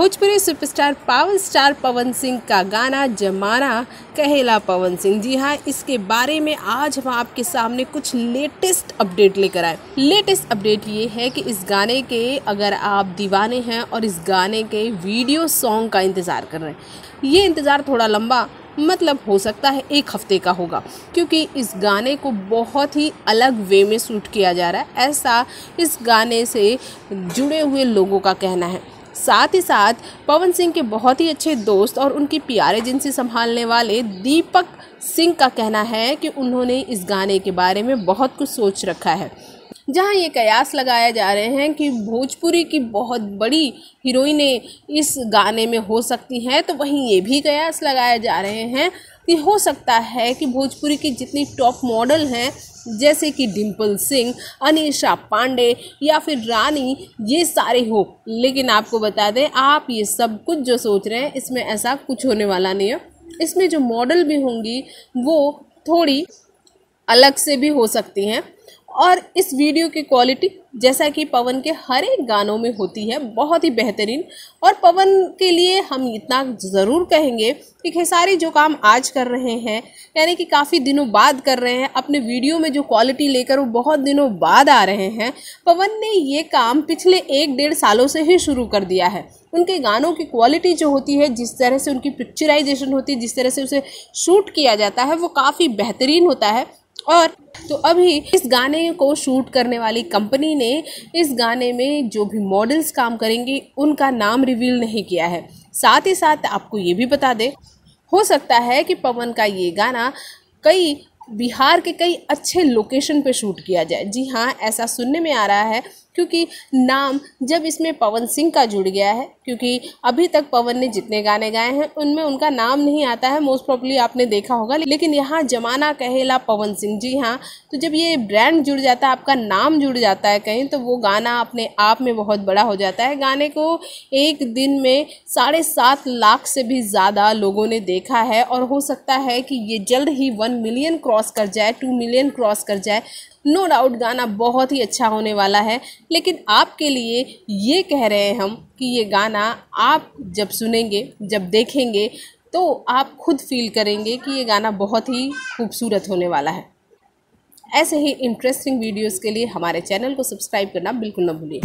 Bhojpuri superstar power star Pawan Singh का गाना जमाना, कहेला पवन सिंह। जी हाँ इसके बारे में आज हम आपके सामने कुछ लेटेस्ट अपडेट लेकर आए। लेटेस्ट अपडेट ये है कि इस गाने के अगर आप दीवाने हैं और इस गाने के वीडियो सॉन्ग का इंतज़ार कर रहे हैं, ये इंतज़ार थोड़ा लंबा मतलब हो सकता है एक हफ़्ते का होगा, क्योंकि इस गाने को बहुत ही अलग वे में शूट किया जा रहा है। ऐसा इस गाने से जुड़े हुए लोगों का कहना है। साथ ही साथ पवन सिंह के बहुत ही अच्छे दोस्त और उनकी पीआर एजेंसी संभालने वाले दीपक सिंह का कहना है कि उन्होंने इस गाने के बारे में बहुत कुछ सोच रखा है। जहाँ ये कयास लगाए जा रहे हैं कि भोजपुरी की बहुत बड़ी हीरोइनें इस गाने में हो सकती हैं तो वहीं ये भी कयास लगाए जा रहे हैं। कि हो सकता है कि भोजपुरी की जितनी टॉप मॉडल हैं, जैसे कि डिम्पल सिंह, अनिशा पांडे या फिर रानी, ये सारे हो। लेकिन आपको बता दें, आप ये सब कुछ जो सोच रहे हैं, इसमें ऐसा कुछ होने वाला नहीं है। इसमें जो मॉडल भी होंगी, वो थोड़ी अलग से भी हो सकती हैं। और इस वीडियो की क्वालिटी जैसा कि पवन के हर एक गानों में होती है, बहुत ही बेहतरीन। और पवन के लिए हम इतना ज़रूर कहेंगे कि खेसारी जो काम आज कर रहे हैं, यानी कि काफ़ी दिनों बाद कर रहे हैं, अपने वीडियो में जो क्वालिटी लेकर वो बहुत दिनों बाद आ रहे हैं, पवन ने ये काम पिछले एक डेढ़ सालों से ही शुरू कर दिया है। उनके गानों की क्वालिटी जो होती है, जिस तरह से उनकी पिक्चराइजेशन होती है, जिस तरह से उसे शूट किया जाता है, वो काफ़ी बेहतरीन होता है। और तो अभी इस गाने को शूट करने वाली कंपनी ने इस गाने में जो भी मॉडल्स काम करेंगे, उनका नाम रिवील नहीं किया है। साथ ही साथ आपको ये भी बता दें, हो सकता है कि पवन का ये गाना कई बिहार के कई अच्छे लोकेशन पे शूट किया जाए। जी हाँ ऐसा सुनने में आ रहा है क्योंकि नाम जब इसमें पवन सिंह का जुड़ गया है, क्योंकि अभी तक पवन ने जितने गाने गाए हैं, उनमें उनका नाम नहीं आता है मोस्ट प्रॉब्ली आपने देखा होगा, लेकिन यहाँ जमाना कहेला पवन सिंह। जी हाँ तो जब ये ब्रांड जुड़ जाता है, आपका नाम जुड़ जाता है कहीं तो वो गाना अपने आप में बहुत बड़ा हो जाता है। गाने को एक दिन में साढ़े सात लाख से भी ज़्यादा लोगों ने देखा है, और हो सकता है कि ये जल्द ही वन मिलियन क्रॉस कर जाए टू मिलियन क्रॉस कर जाए। नो no डाउट गाना बहुत ही अच्छा होने वाला है लेकिन आपके लिए ये कह रहे हैं हम कि ये गाना आप जब सुनेंगे, जब देखेंगे तो आप खुद फील करेंगे कि ये गाना बहुत ही खूबसूरत होने वाला है। ऐसे ही इंटरेस्टिंग वीडियोस के लिए हमारे चैनल को सब्सक्राइब करना बिल्कुल ना भूलिए।